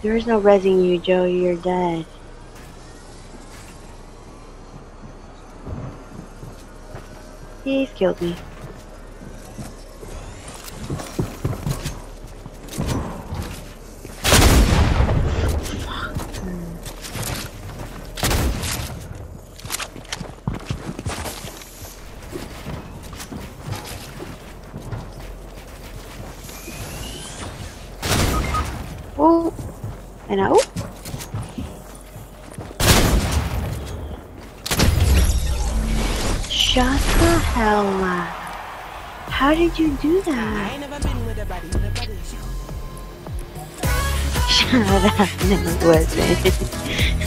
There's no resing you, Joe. You're dead. He's killed me. Oh, and oh. Shut the hell up. How did you do I that? ain't never been with a body, with a body. Shut up, no, it wasn't.